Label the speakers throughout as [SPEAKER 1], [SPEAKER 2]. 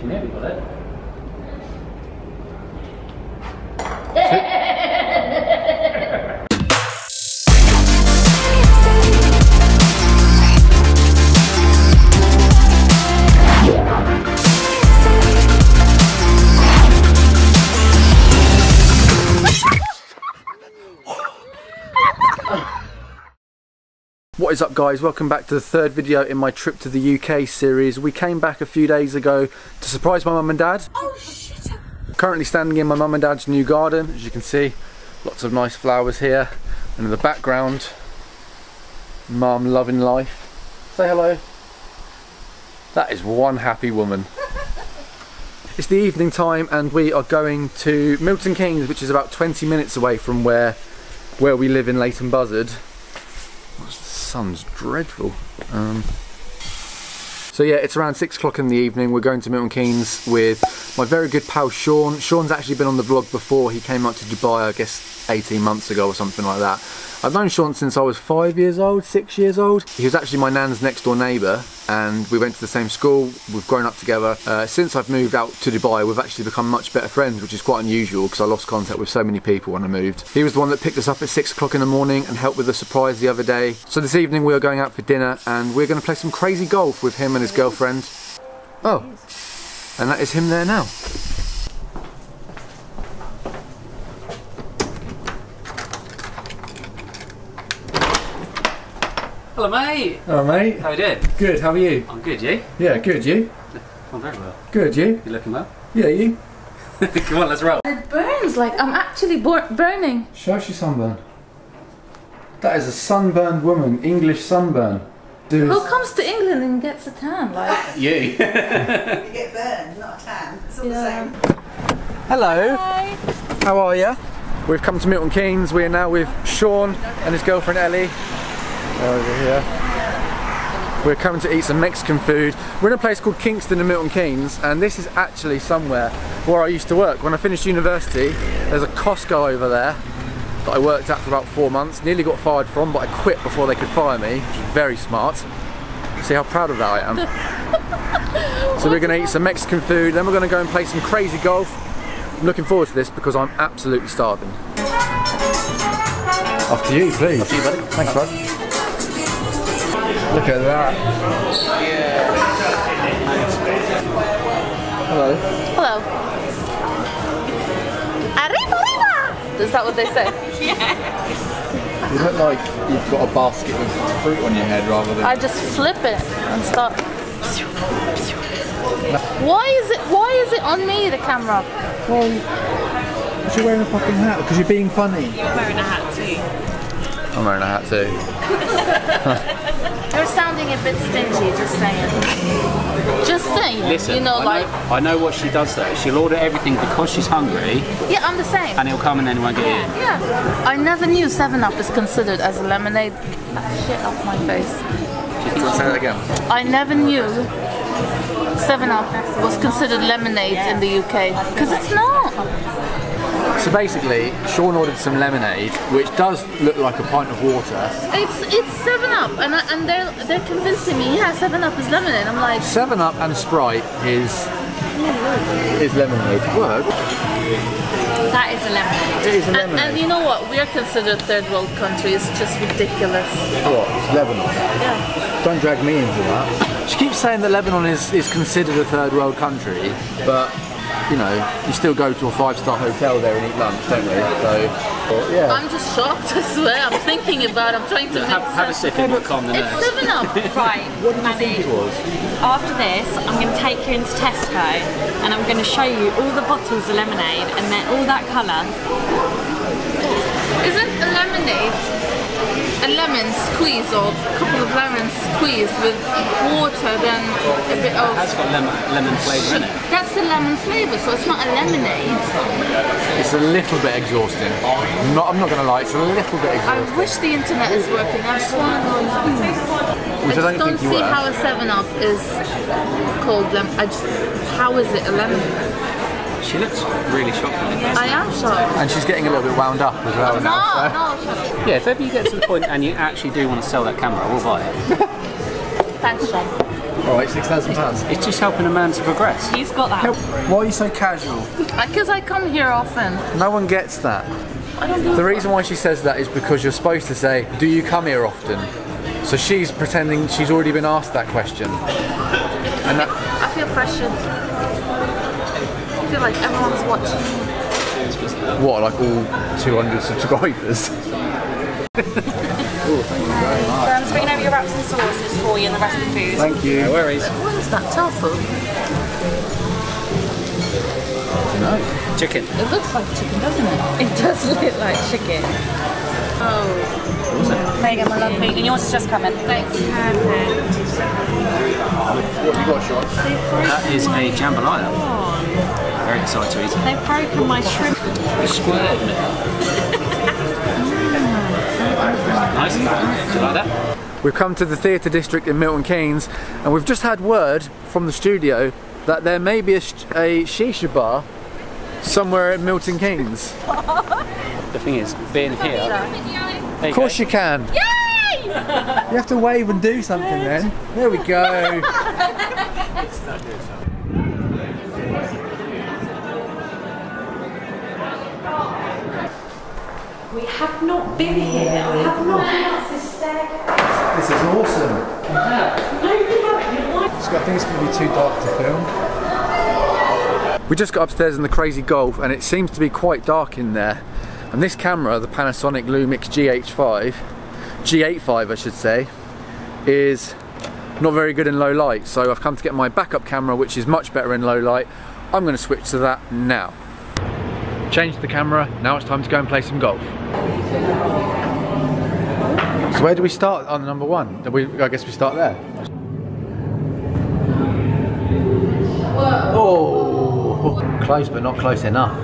[SPEAKER 1] She nearly got it.
[SPEAKER 2] What is up guys, welcome back to the third video in my trip to the UK series. We came back a few days ago to surprise my mum and dad.
[SPEAKER 3] Oh shit!
[SPEAKER 2] Currently standing in my mum and dad's new garden, as you can see. Lots of nice flowers here. And in the background, mum loving life. Say hello. That is one happy woman. It's the evening time and we are going to Milton Keynes, which is about 20 minutes away from where where we live in Leighton Buzzard. Sun's dreadful. Um, so yeah, it's around six o'clock in the evening. We're going to Milton Keynes with my very good pal Sean. Sean's actually been on the vlog before. He came out to Dubai, I guess, 18 months ago or something like that. I've known Sean since I was five years old, six years old. He was actually my nan's next door neighbour and we went to the same school. We've grown up together. Uh, since I've moved out to Dubai, we've actually become much better friends, which is quite unusual because I lost contact with so many people when I moved. He was the one that picked us up at six o'clock in the morning and helped with the surprise the other day. So this evening we are going out for dinner and we're going to play some crazy golf with him and his girlfriend. Oh, and that is him there now.
[SPEAKER 1] Hello, mate.
[SPEAKER 2] Hello mate.
[SPEAKER 1] How you doing?
[SPEAKER 2] Good, how are you?
[SPEAKER 1] I'm good, you?
[SPEAKER 2] Yeah, good, you?
[SPEAKER 1] I'm very well.
[SPEAKER 2] Good, you?
[SPEAKER 1] You looking well?
[SPEAKER 2] Yeah, you?
[SPEAKER 1] Come on, let's roll.
[SPEAKER 3] It burns like I'm actually burning.
[SPEAKER 2] Show us your sunburn. That is a sunburned woman, English sunburn. Dude,
[SPEAKER 3] Who comes to England and gets a tan? Like,
[SPEAKER 1] You.
[SPEAKER 4] You get burned, not a tan. It's all
[SPEAKER 3] yeah.
[SPEAKER 4] the same.
[SPEAKER 2] hello,
[SPEAKER 3] Hi.
[SPEAKER 2] how are you? We've come to Milton Keynes. We are now with Sean and his girlfriend Ellie. They're over here. We're coming to eat some Mexican food. We're in a place called Kingston in Milton Keynes, and this is actually somewhere where I used to work. When I finished university, there's a Costco over there that I worked at for about four months. Nearly got fired from, but I quit before they could fire me, which was very smart. See how proud of that I am. so we're going to eat some Mexican food, then we're going to go and play some crazy golf. I'm looking forward to this because I'm absolutely starving. After you, please. After you, buddy. Thanks, bud. Look at that. Hello.
[SPEAKER 3] Hello. Arriba, arriba. Is that what they say? yeah.
[SPEAKER 2] You look like you've got a basket of fruit on your head rather than.
[SPEAKER 3] I just flip it and start. Why is it? Why is it on me? The camera.
[SPEAKER 2] Well, because you're wearing a fucking hat. Because you're being funny.
[SPEAKER 4] You're wearing a hat too.
[SPEAKER 2] I'm wearing a hat too.
[SPEAKER 3] You're sounding a bit stingy. Just saying. Just saying.
[SPEAKER 1] Listen,
[SPEAKER 3] you know,
[SPEAKER 1] I,
[SPEAKER 3] like
[SPEAKER 1] know, I know what she does though. She'll order everything because she's hungry
[SPEAKER 3] yeah, I'm the same.
[SPEAKER 1] and it'll come and then it won't get in.
[SPEAKER 3] Yeah. I never knew Seven Up is considered as a lemonade. Ah, shit off my face.
[SPEAKER 2] Say that again.
[SPEAKER 3] I never knew Seven Up was considered lemonade in the UK because it's not.
[SPEAKER 2] So basically, Sean ordered some lemonade, which does look like a pint of water.
[SPEAKER 3] It's it's Seven Up, and I, and they're they're convincing me. Yeah, Seven Up is lemonade. I'm like,
[SPEAKER 2] Seven Up and Sprite is is lemonade. Word.
[SPEAKER 3] that is a lemonade.
[SPEAKER 2] It is a
[SPEAKER 3] And,
[SPEAKER 2] lemonade.
[SPEAKER 3] and you know what? We are considered third world country. It's just ridiculous.
[SPEAKER 2] What? It's Lebanon.
[SPEAKER 3] Yeah.
[SPEAKER 2] Don't drag me into that. She keeps saying that Lebanon is, is considered a third world country, but you know, you still go to a five star hotel there and eat lunch, don't we? So, yeah.
[SPEAKER 3] I'm just shocked. I swear. I'm thinking about. I'm trying to
[SPEAKER 1] Have,
[SPEAKER 3] make
[SPEAKER 1] have a
[SPEAKER 3] sense.
[SPEAKER 1] sip, it will calm the
[SPEAKER 3] It's. Seven Up.
[SPEAKER 5] Right,
[SPEAKER 2] what did you think it was?
[SPEAKER 5] after this, I'm going to take you into Tesco and I'm going to show you all the bottles of lemonade and they're all that colour.
[SPEAKER 3] Isn't a lemonade a lemon squeeze or a couple of lemons squeezed with water, then a bit of.
[SPEAKER 1] That's got lemon, lemon flavour in it.
[SPEAKER 3] That's the lemon flavour, so it's not a lemonade.
[SPEAKER 2] It's a little bit exhausting. I'm not, I'm not going to lie, it's a little bit exhausting.
[SPEAKER 3] I wish the internet is working. Hmm. I just want to know.
[SPEAKER 2] Which I
[SPEAKER 3] I
[SPEAKER 2] don't
[SPEAKER 3] just don't
[SPEAKER 2] think you
[SPEAKER 3] see
[SPEAKER 2] were.
[SPEAKER 3] how a 7 Up is called lemon. I just. How is it a lemon?
[SPEAKER 1] She looks really shocked.
[SPEAKER 3] I am shocked.
[SPEAKER 2] And she's getting a little bit wound up as well
[SPEAKER 3] No,
[SPEAKER 2] now. so-
[SPEAKER 3] no, shut
[SPEAKER 1] Yeah, if ever you get to the point and you actually do want to sell that camera, we'll buy it.
[SPEAKER 3] Thanks, Sean.
[SPEAKER 2] All right, six thousand pounds.
[SPEAKER 1] It's just helping a man to progress.
[SPEAKER 5] He's got that. Help.
[SPEAKER 2] Why are you so casual?
[SPEAKER 3] Uh, because I come here often.
[SPEAKER 2] No one gets that.
[SPEAKER 3] I don't do
[SPEAKER 2] The reason why she says that is because you're supposed to say, "Do you come here often?" So she's pretending she's already been asked that question. And that,
[SPEAKER 3] I feel pressured. I feel like everyone's watching.
[SPEAKER 2] what, like all 200 subscribers?
[SPEAKER 5] I'm just bringing over your wraps and sauces for you and the rest of the food.
[SPEAKER 2] Thank you.
[SPEAKER 1] No worries.
[SPEAKER 3] What is that? Tofu?
[SPEAKER 2] No.
[SPEAKER 1] Chicken.
[SPEAKER 3] It looks like chicken, doesn't it?
[SPEAKER 5] It does look like chicken.
[SPEAKER 3] Oh.
[SPEAKER 5] There you go, my lovely. And yours is just coming.
[SPEAKER 3] Thanks.
[SPEAKER 5] Perfect.
[SPEAKER 2] What have you got, Sean?
[SPEAKER 1] That is a jambalaya. Oh. Very excited to eat it.
[SPEAKER 5] They've broken my shrimp.
[SPEAKER 1] Squared. nice. Do you like that?
[SPEAKER 2] We've come to the theatre district in Milton Keynes and we've just had word from the studio that there may be a, sh- a shisha bar somewhere in Milton Keynes.
[SPEAKER 1] The thing is, being here.
[SPEAKER 2] Of course
[SPEAKER 1] go.
[SPEAKER 2] you can. Yay! You have to wave and do something then. There we go.
[SPEAKER 5] have not been here. I have not been up this staircase.
[SPEAKER 2] This is awesome.
[SPEAKER 5] No, we haven't.
[SPEAKER 2] I think it's going to be too dark to film. We just got upstairs in the Crazy Golf and it seems to be quite dark in there. And this camera, the Panasonic Lumix GH5, G85 I should say, is not very good in low light. So I've come to get my backup camera which is much better in low light. I'm going to switch to that now. Change the camera, now it's time to go and play some golf. So where do we start on number one? We, I guess we start there. Oh, close but not close enough.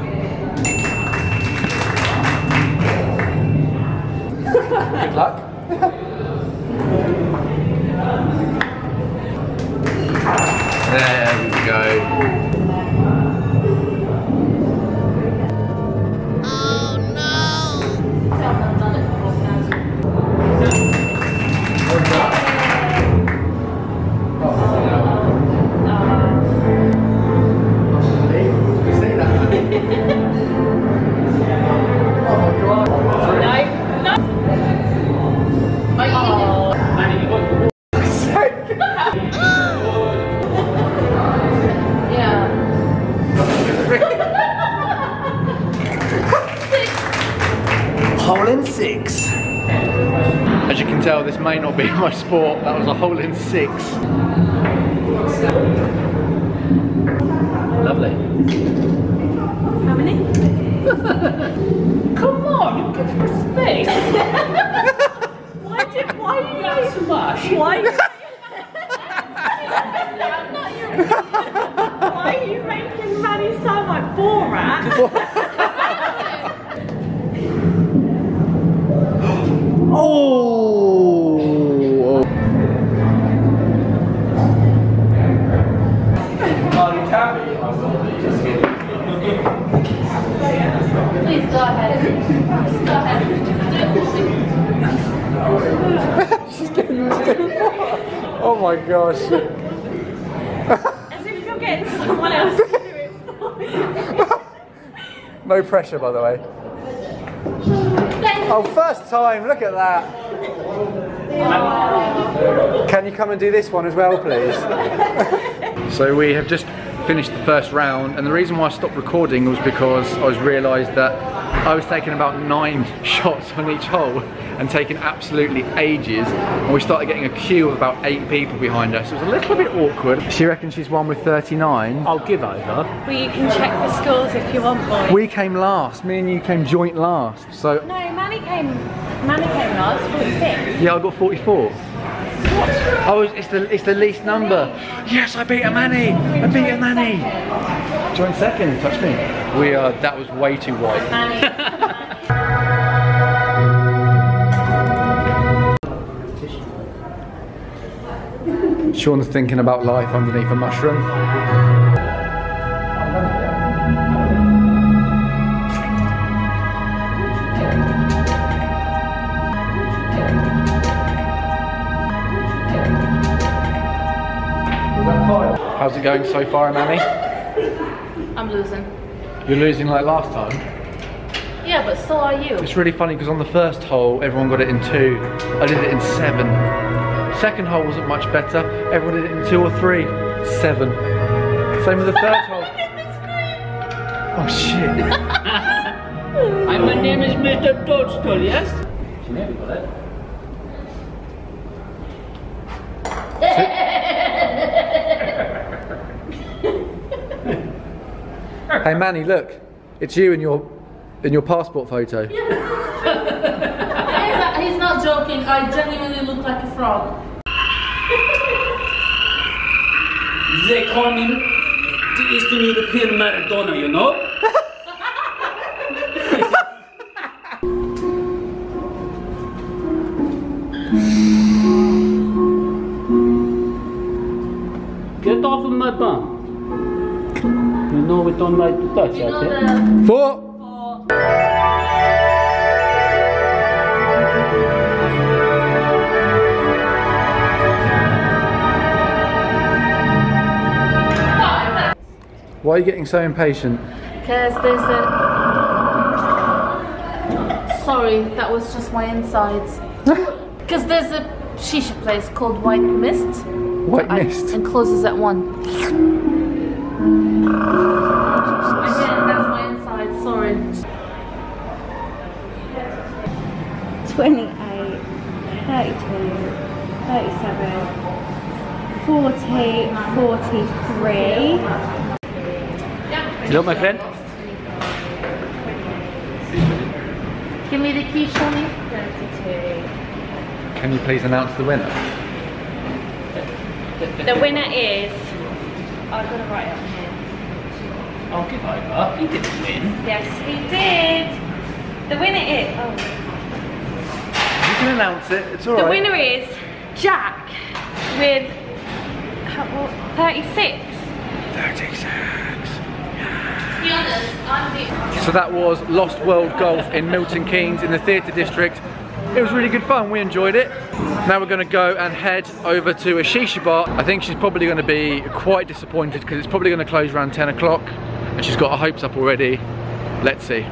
[SPEAKER 2] Good luck. there we go. Six. Lovely.
[SPEAKER 5] How many? Come on, give her space. why did, why are you That's too much. Why?
[SPEAKER 2] My gosh.
[SPEAKER 5] As if you're getting someone else to do it for you.
[SPEAKER 2] No pressure, by the way. Oh, first time, look at that. Can you come and do this one as well, please? so we have just finished the first round, and the reason why I stopped recording was because I was realised that I was taking about nine shots on each hole and taking absolutely ages. And we started getting a queue of about eight people behind us. It was a little bit awkward. She reckons she's won with 39.
[SPEAKER 1] I'll give over.
[SPEAKER 5] Well, you can check the scores if you want, boy.
[SPEAKER 2] We came last. Me and you came joint last. So
[SPEAKER 5] no, Manny came. Manny came last, 46.
[SPEAKER 2] Yeah, I got 44. What? Oh, it's- it's the it's the least number. Yes, I beat a Manny. I beat a Manny. Join second. Touch me. We are. That was way too white. Sean's thinking about life underneath a mushroom. How's it going so far, Manny?
[SPEAKER 3] I'm losing.
[SPEAKER 2] You're losing like last time.
[SPEAKER 3] Yeah, but so are you.
[SPEAKER 2] It's really funny because on the first hole, everyone got it in two. I did it in seven. Second hole wasn't much better. Everyone did it in two or three. Seven. Same with the third hole. Oh shit.
[SPEAKER 1] Hi, my name is Mr. Toadstool, yes? She never got it.
[SPEAKER 2] hey Manny, look. It's you in your in your passport photo.
[SPEAKER 3] He's not, he's not joking. I genuinely look like a frog.
[SPEAKER 1] They call me the Eastern European Maradona, you know? Get off of my bum. You know we don't like to touch
[SPEAKER 3] You know
[SPEAKER 1] okay?
[SPEAKER 2] Four. Why are you getting so impatient?
[SPEAKER 3] Because there's a. Sorry, that was just my insides. Because there's a shisha place called White Mist.
[SPEAKER 2] White
[SPEAKER 3] I-
[SPEAKER 2] mist.
[SPEAKER 3] and closes at one. Again, that's my inside. Sorry.
[SPEAKER 6] 28, 32, 37, 40, 43.
[SPEAKER 1] Hello, my friend.
[SPEAKER 3] Give me the key, Shani.
[SPEAKER 6] 32.
[SPEAKER 2] Can you please announce the winner?
[SPEAKER 5] The winner is. I've got to write it on here.
[SPEAKER 1] Oh, give over. He didn't win.
[SPEAKER 5] Yes, he did. The winner is. Oh.
[SPEAKER 2] You can announce it. It's
[SPEAKER 5] The
[SPEAKER 2] alright.
[SPEAKER 5] winner is Jack with how- 36.
[SPEAKER 3] Be honest, I'm the.
[SPEAKER 2] So that was Lost World Golf in Milton Keynes in the theatre district. It was really good fun, we enjoyed it. Now we're gonna go and head over to a shisha bar. I think she's probably gonna be quite disappointed because it's probably gonna close around 10 o'clock and she's got her hopes up already. Let's see.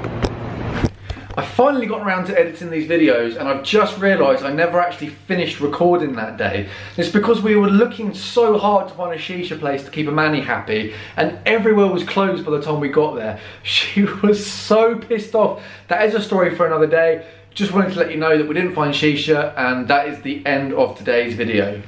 [SPEAKER 2] I finally got around to editing these videos and I've just realised I never actually finished recording that day. It's because we were looking so hard to find a shisha place to keep a manny happy and everywhere was closed by the time we got there. She was so pissed off. That is a story for another day. Just wanted to let you know that we didn't find shisha and that is the end of today's video.